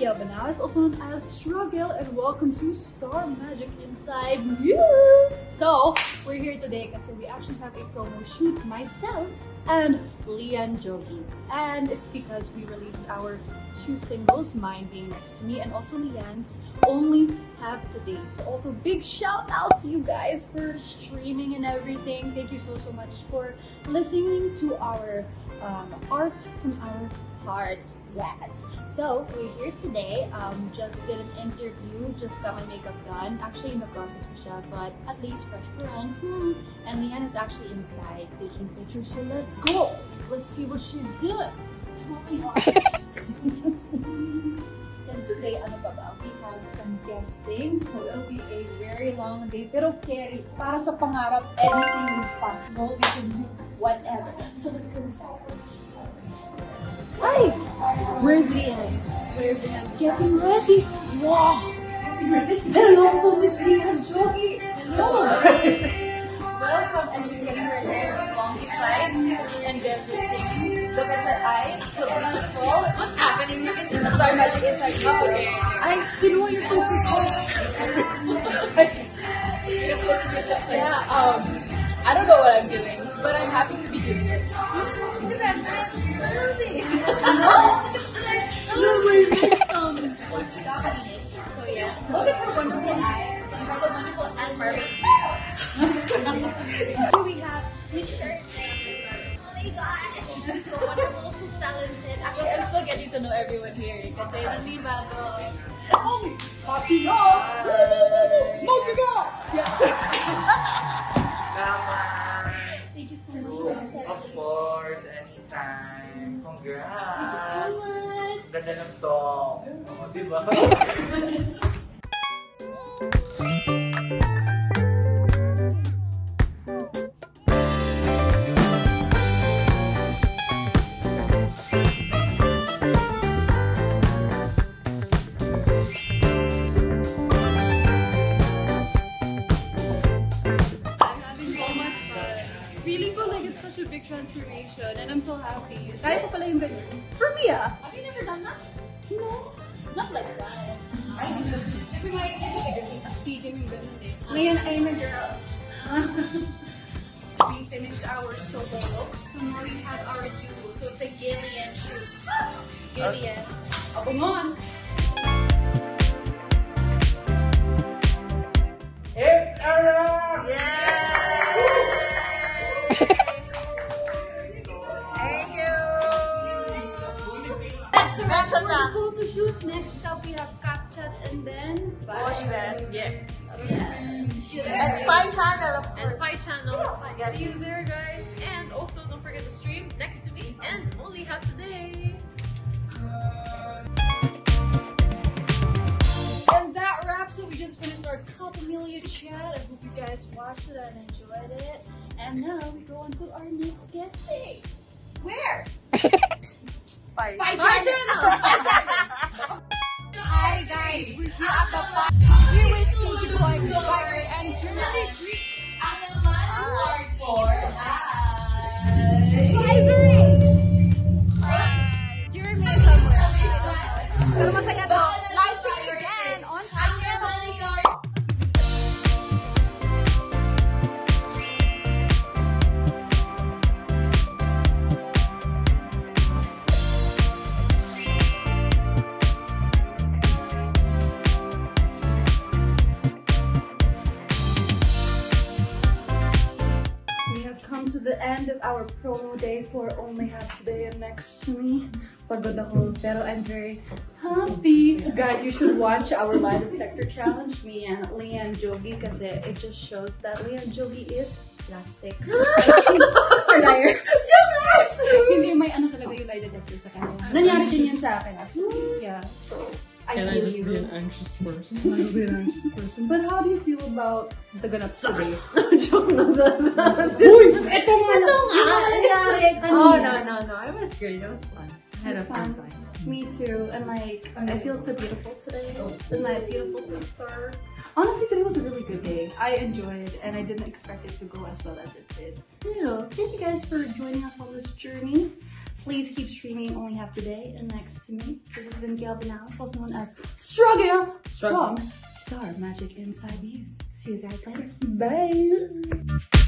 Miguel Banawis, also known as Struggle, and welcome to Star Magic Inside News! So, we're here today because we actually have a promo shoot, myself and Lian Dyogi. And it's because we released our two singles, mine being next to me, and also Lian's only have today. So also big shout out to you guys for streaming and everything. Thank you so so much for listening to our um, art from our heart. Yes. So we're here today. Um, just did an interview. Just got my makeup done. Actually in the process siya, but at least fresh for run. Hmm. And Lian is actually inside taking pictures. So let's go. Let's see what she's doing. Oh my gosh. and today, ano ba ba? We have some guesting. So it'll be a very long day. Pero Kerry, para sa pangarap, anything is possible. We can do whatever. So let's go inside. Hi! Where's Lian? Where's Lian? Getting ready! Wow! Hello po, Miss Dyogi! Hello! Welcome! And she's getting her hair longy side and everything. Look at her eyes, so beautiful. What's happening? Look at the Star Magic inside. Oh, okay. Ay, kinuha yung tubig ko. yeah, um, I don't know what I'm doing, but I'm happy to be doing it. No, So look at her wonderful eyes, and her wonderful. We have. Oh my gosh, so wonderful, so talented. I'm still getting to know everyone here kasi nandito bago. Oh, happy na! Magka! Yes. Ba? I'm having so much fun. Feeling ko like it's such a big transformation and I'm so happy. Kaya ko pala yung ganyan. For me ah. Have you never done that? No. Not like that. Kasi may speaking yung ganun eh. Ngayon, I'm a girl. we finished our solo looks. So now we have our duo. So it's a Gillian shoot. Gillian. Abungon! Capchat and then... Wash that. Yes. And Spy Channel, of and course. Pi channel. Yes. See you there, guys. And also, don't forget to stream next to me and only half today. And that wraps it. We just finished our Kapamilya chat. I hope you guys watched it and enjoyed it. And now we go on to our next guest day. Where? Spy. By Pi channel. channel. Guys, here at the. Here with Pinky Boy, Byron, and Jeremy. End of our promo day for Only Have Today and next to me. Pagod ako, pero I'm very happy. Guys, you should watch our lie detector challenge, me and Lian Jogi, kasi it just shows that Lian Jogi is plastic. She's a liar. Hindi, may ano talaga yung lie detector sa kanya. Nangyari din yan sa akin, actually. Yeah, so I Can I just you. be an anxious person? I'm a bit anxious person. But how do you feel about the ganap today? Joke na Uy! Ito nga! Ito nga! nangyari? Oh no no no! It was great. It was fun. I had It was a fun fun. time. Me too. And like, I feel so beautiful today. With my beautiful sister. Honestly, today was a really good day. I enjoyed it and I didn't expect it to go as well as it did. So, thank you guys for joining us on this journey. Please keep streaming Only Have Today. And next to me, this has been Gail Banawis, also known as Struggle Struggle. from Star Magic Inside News. See you guys later. Bye.